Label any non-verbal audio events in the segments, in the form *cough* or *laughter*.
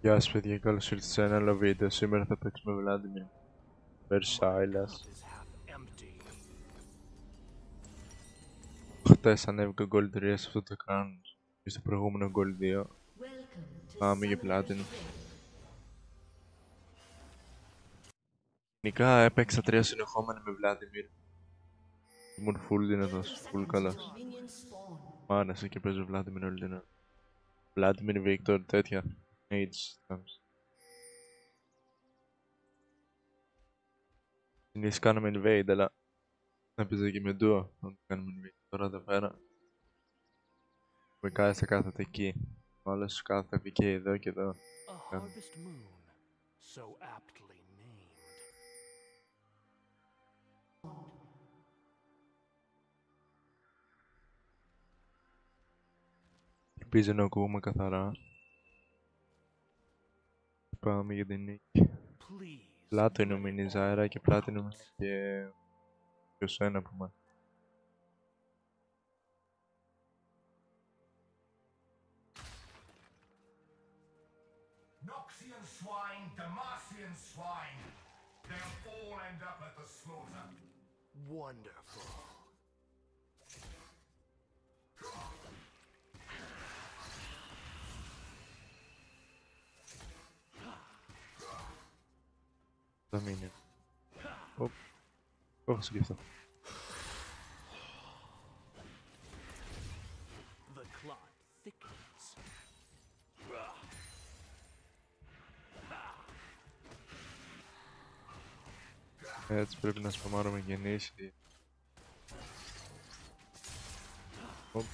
Γεια σας παιδιά, καλώς ήρθατε σε ένα άλλο βίντεο. Σήμερα θα παίξουμε Vladimir vs Silas. Χτες ανέβηκα Gold 3 σε αυτό το account και στο προηγούμενο Gold 2. Πάμε για Platinum. Γενικά έπαιξα τρία συνεχόμενα με Vladimir. Ήμουν full δυνατός, full καλός. Μ' άρεσε και παίζω Vladimir όλη την ώρα. Vladimir Victor, τέτοια. Age stamps. Συνήθως κάναμε invade, αλλά έπαιζε και με duo όταν κάνουμε invade. Τώρα εδώ πέρα με κάθεσα κάθεται εκεί. Όλος σου κάθεται και εδώ και εδώ. A harvest moon, so aptly named. ελπίζω να ακούμε καθαρά. Πάμε για την νίκη. Πλάτο είναι ο Μινιζάρα και πλάτο είναι ο και... και ο Σένα που μάθει. Τα μήνυμα. Οπ. Όχι, σκεφτώ. The clot thickens. Έτσι πρέπει να σπαμάρουμε γεννήσει. Οπ.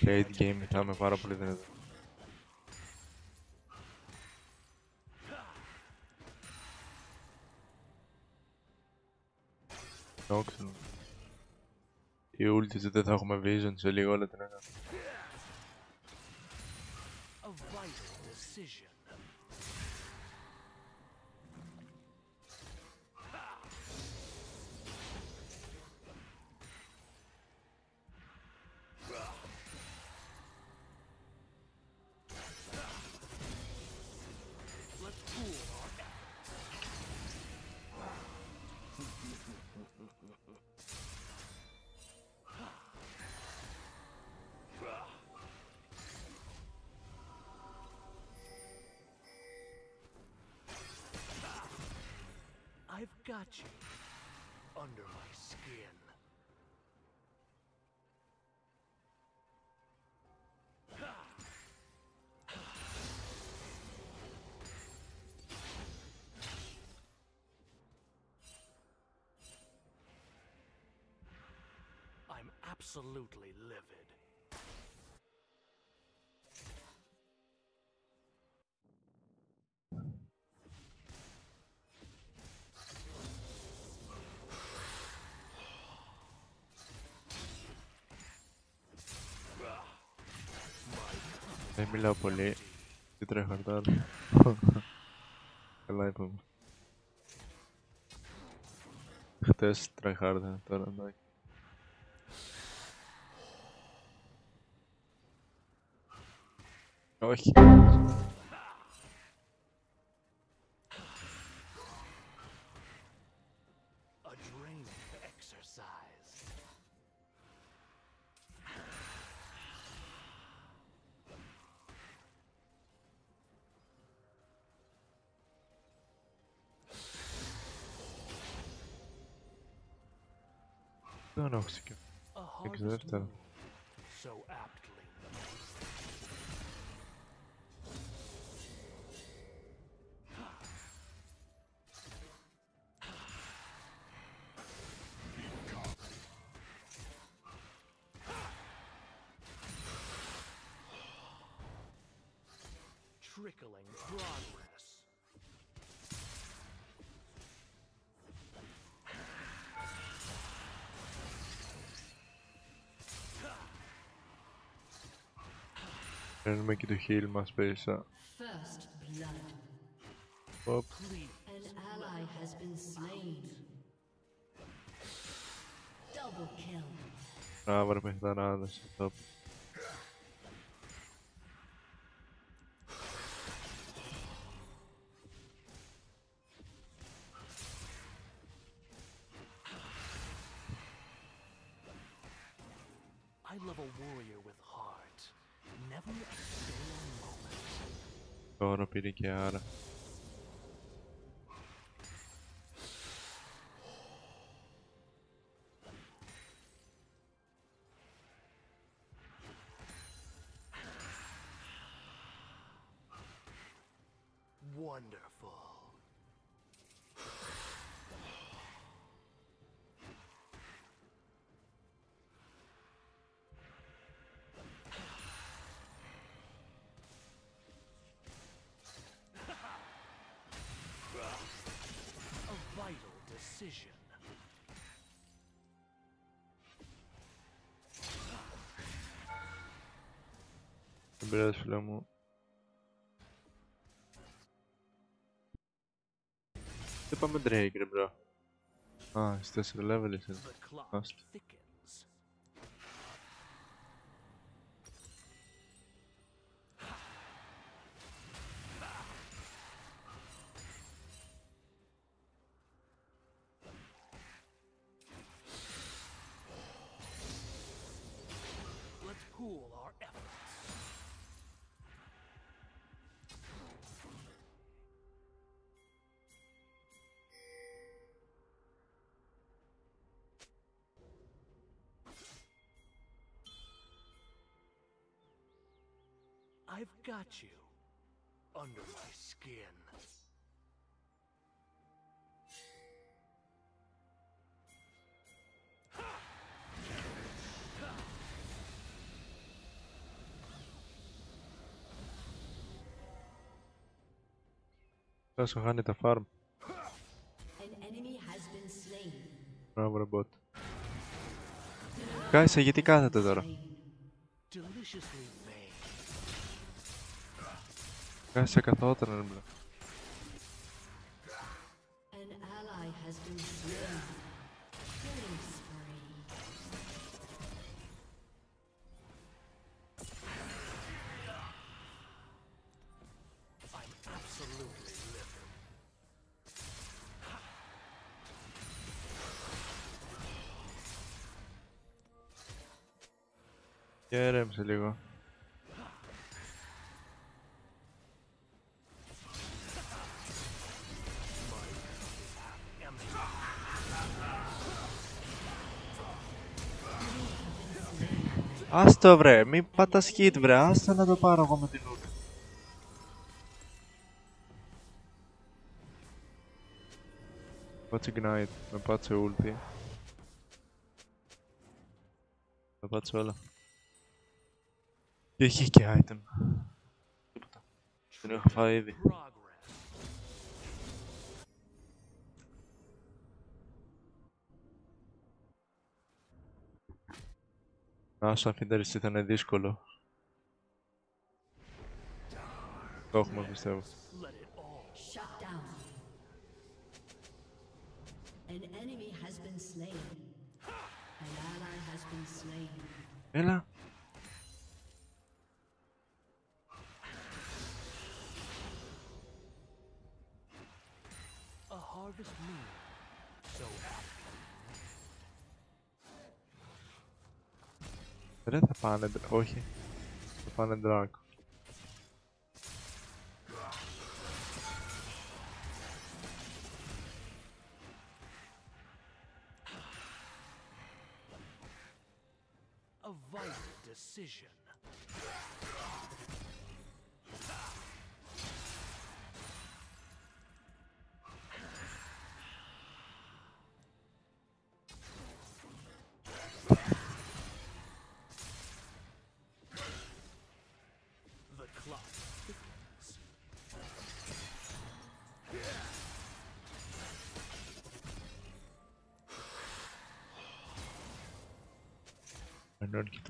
Late game θα είμαι πάρα πολύ δυνατό. Νόξον. Η ulti δεν θα έχουμε vision σε λίγο όλα την έκανα. Got you under my skin. I'm absolutely Δεν μιλάω πολύ. Τι τρέχω *laughs* Καλά είπαμε. Χτες τρέχαρδα, τώρα εντάξει. Όχι. Δεν έχω και. A Έξω Παίρνουμε και το heal μας πέσα. First blood. Οπ. Please. An has been slain. Double kill. Μπράβο ρε παιχταράδες. Top. I love a warrior with heart. Ancora piedi chiara. A vital decision. Δεν πειράζει φίλε μου. Δεν πάμε Drake ρε μπρο. Α, στις 4 I've got you under my skin. Θα σου χάνει τα farm. An enemy has been slain. Μπράβο ρε bot. Κάισε γιατί κάθεται τώρα. Deliciously Κάνε σε καθόταν, έμπλε. Και ρέμψε λίγο. Άστο βρε, μην πατάς hit βρε, άστα να το πάρω εγώ με την ούλti. Πάτσε ignite, με πάτσε ulti. Με πάτσε όλα. Και έχει και item. Τίποτα. Την έχω φάει ήδη. Άσχα φιντερρυσίτε ένα δύσκολο. Το έχουμε πιστεύω. Ελα. ελληνικό άνθρωπο έχει Ρε θα πάνε, ντρα- όχι. Θα πάνε drag. Ενώνει και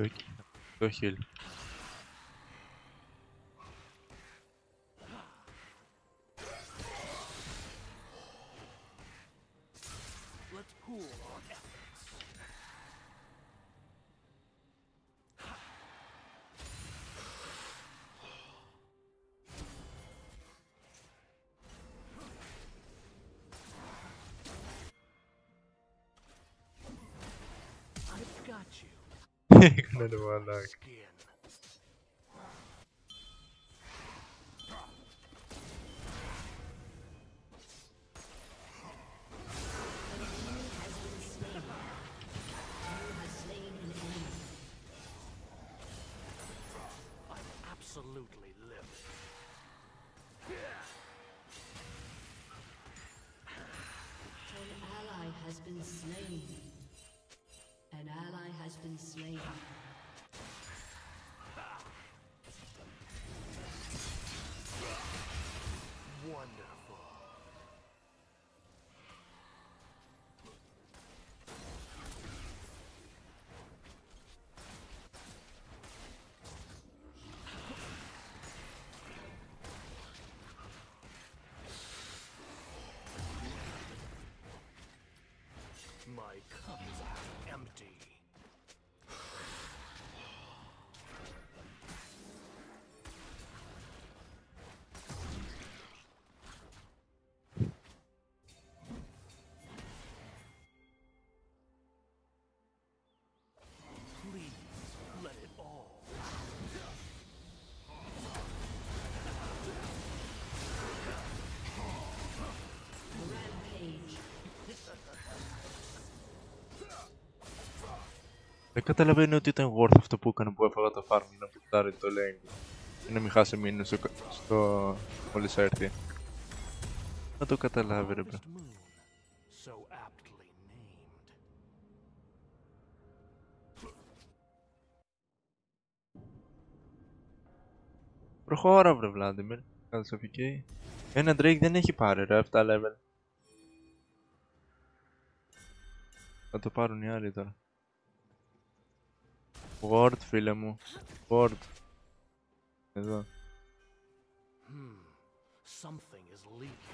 you. Έκανε το μαλάκι. Δεν καταλαβαίνω ότι ήταν worth αυτό που έκανε που έφαγα το farm για να πικτάρει το lane. Για να μην χάσει μήνυ στο, στο... μόλις έρθει. Να το καταλάβει ρε παιδί. Harvest Moon, so aptly named. Προχώρα βρε Βλάντιμιρ. Καλσοφική. Ένα Drake δεν έχει πάρει ρε 7 level. Θα το πάρουν οι άλλοι τώρα. Ward φίλε μου. Ward. Εδώ. Hmm, something is leaking.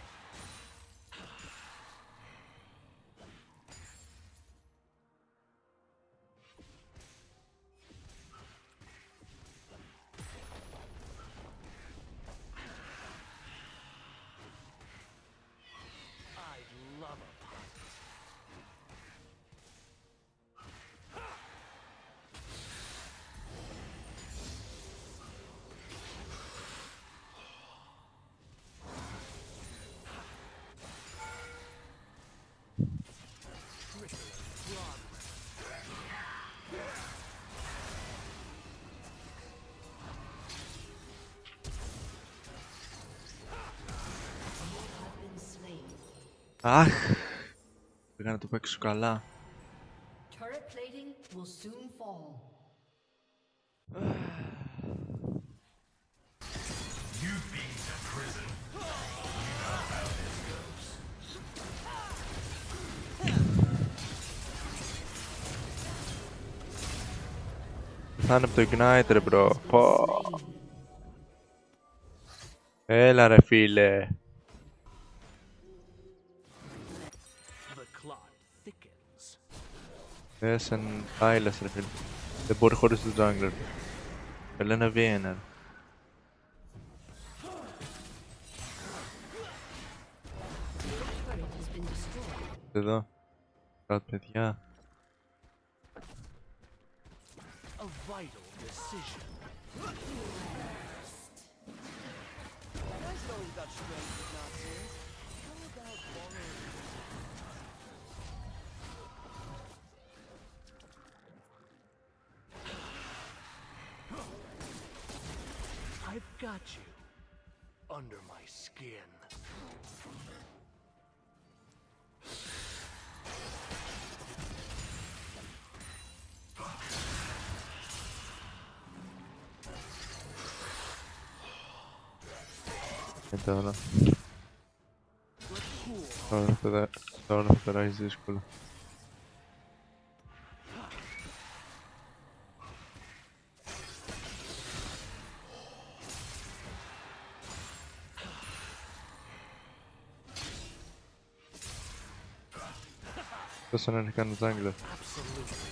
Αχ! Πήγα να το παίξω καλά. Θα είναι από το Igniter, bro. Έλα ρε φίλε. Ε, σαν Άιλας ρε φίλε. Δεν μπορεί χωρίς το jungler. Θέλει ένα VNR. Turret has been destroyed. Εδώ. Κάτω παιδιά. Got you under my skin. Και τώρα. Let's cool Τώρα θα, περα- τώρα θα περάσει δύσκολα. Τόσο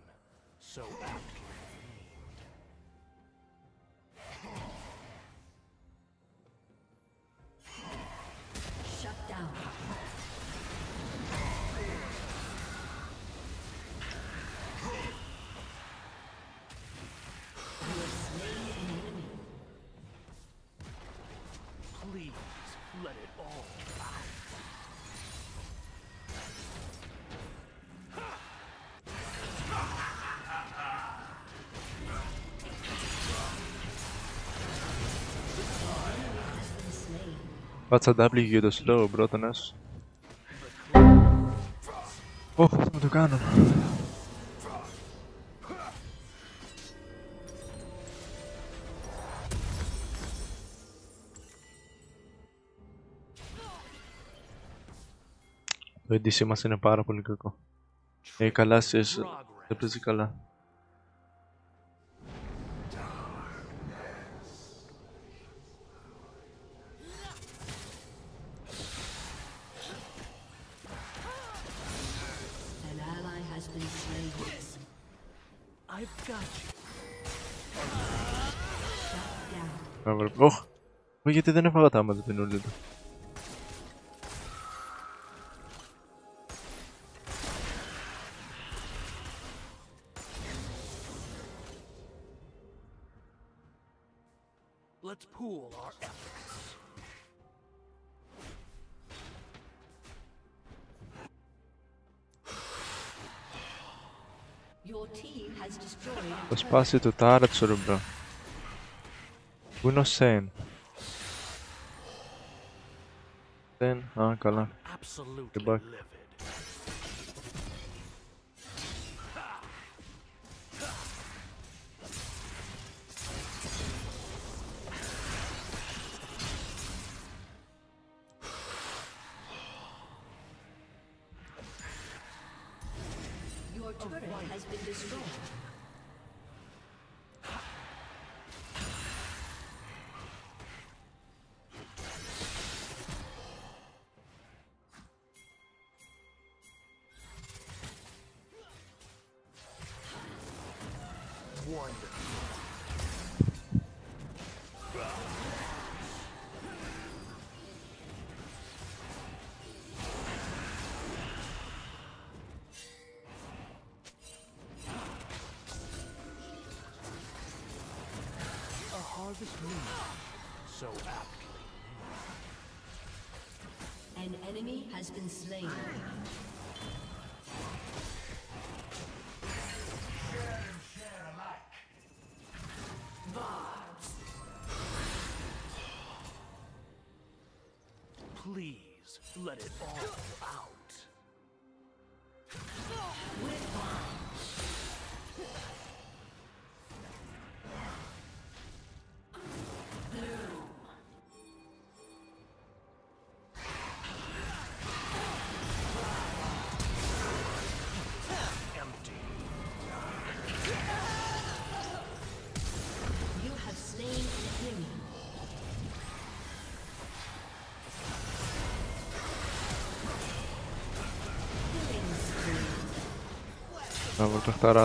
let it all out. Been slain. Πάτσα W για το slow πρώτα να σου. Ωχ, θα το κάνω. Το ADC μας είναι πάρα πολύ κακό. Ε, καλά στις... Δεν παίζει καλά. An ally has been slain. I've got you. Shut down. Να βρω- Ωχ! Ω, γιατί δεν έφαγα τα άματα την ούλη του. A Θα turret. σπάσει το τάρατ σου ρε μπρο. Πού είναι ο Σεν. Σεν, α καλά. Absolutely Goodbye. livid. Your turret has been destroyed. This so aptly. An enemy has been slain. Please, let it all. Double kill.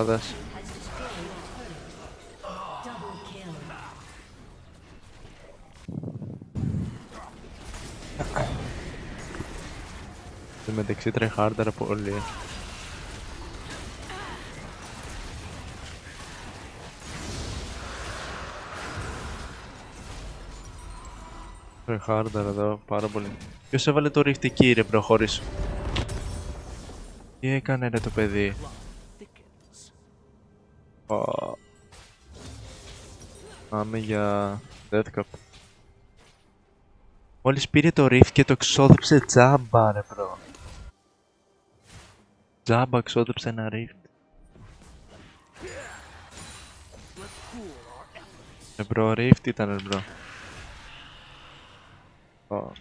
Εν τω μεταξύ τρεχάρνταρα πολύ. Ρε χάρνταρ εδώ, πάρα πολύ. Ποιος έβαλε το ρίχτη εκεί ρε προχώρησε. Τι έκανε ρε το παιδί; Thickens. Ω. Πάμε για Deathcap. Μόλις πήρε το Rift και το ξόδεψε τζάμπα ρε bro. Τζάμπα ξόδεψε ένα Rift. Let's pool our efforts. Ρε bro, Rift ήταν ρε bro. Ω.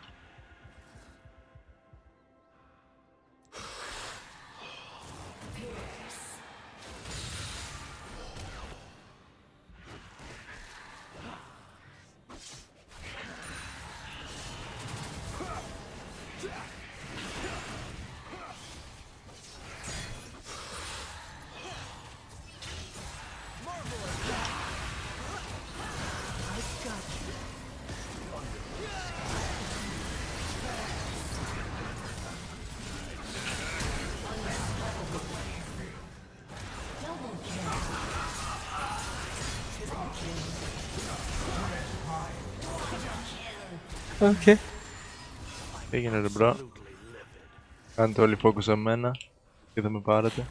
Α, και; Τι γίνεται, bro. Κάντε όλοι focus εμένα και δεν με πάρετε.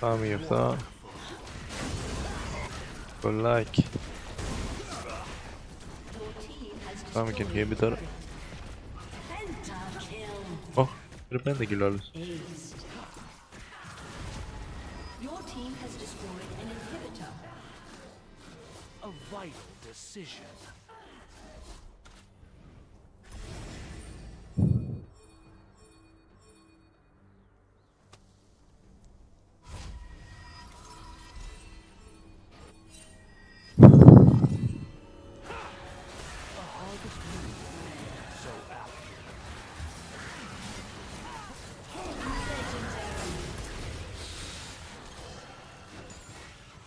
Πάμε γι' αυτό. Κολλάκι. Πάμε και inhibitor. Reprende Gilolos. Your team has destroyed an inhibitor. A vital decision.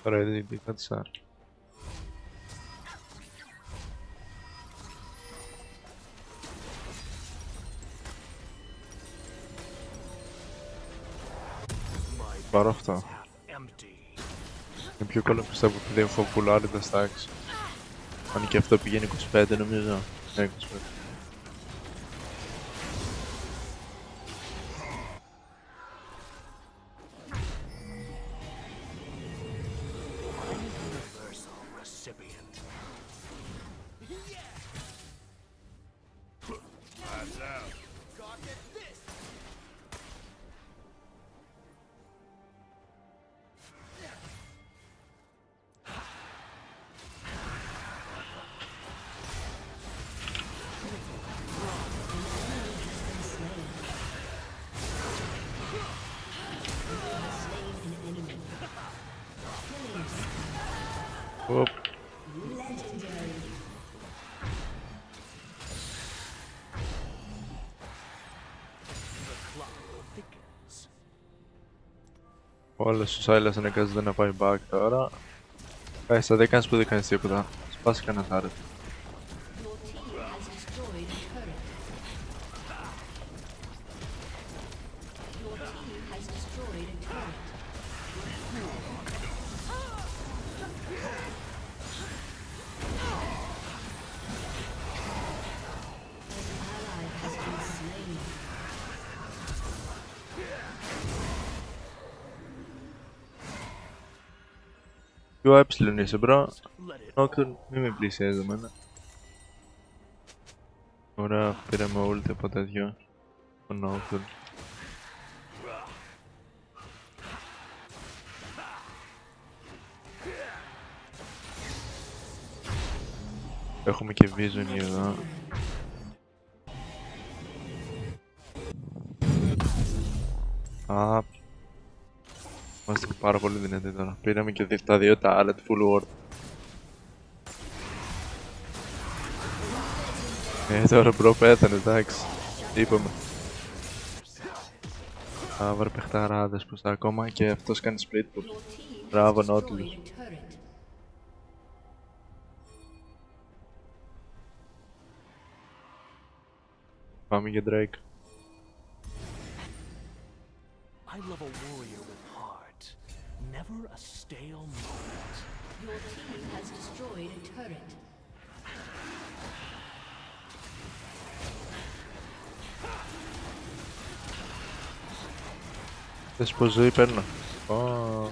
Τώρα είδε τι κάτι σαν. My Πάρω αυτό. half empty. Είναι πιο καλό πιστεύω επειδή έχω πουλάρει τα stacks. Αν και αυτό πηγαίνει 25 νομίζω. Ναι, 25. Όλος ο Σάιλας αναγκάζεται να πάει back τώρα. Guys, θα δεν κάνεις που δεν κάνεις τίποτα. Σπάσει κανένας θάρρος. Ποιο έψιλον είσαι bro. Let it Nocturne, μη με πλησιάζει εμένα. Ωραία, πήραμε ult από τέτοιο. Το Nocturne. Έχουμε και vision εδώ. Α, Είμαστε πάρα πολύ δυνατοί τώρα. Πήραμε και τα δύο τα άλλα του full ward. Ε, τώρα bro πέθανε, εντάξει. Είπαμε. Θα βρει παιχταράδες προς τα ακόμα και αυτός κάνει split push. Μπράβο, Nautilus. Πάμε για Drake. I love a warrior never a stale moment. Your team has destroyed a turret. This was open. Oh.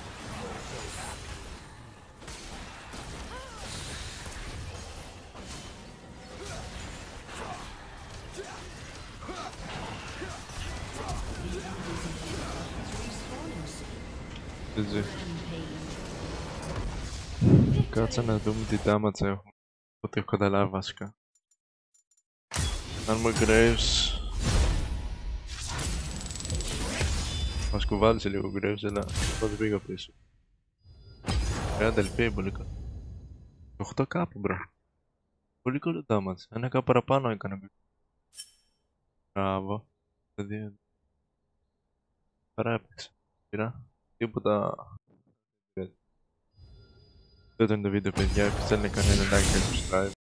GG. Κάτσε να δούμε τι damage έχουμε. Ό,τι έχω καταλάβει βασικά. Κάνουμε Graves. Μας κουβάλησε λίγο Graves, αλλά τότε πήγα πίσω. 30 LP, πολύ καλό. 8 κάπου, bro. Πολύ καλό damage. Ένα κάπου παραπάνω έκανε. Μπράβο. Δηλαδή... Παρά έπαιξε. Πήρα. Τίποτα. Αυτό ήταν το βίντεο παιδιά, πιστεύω να κάνει ένα like και subscribe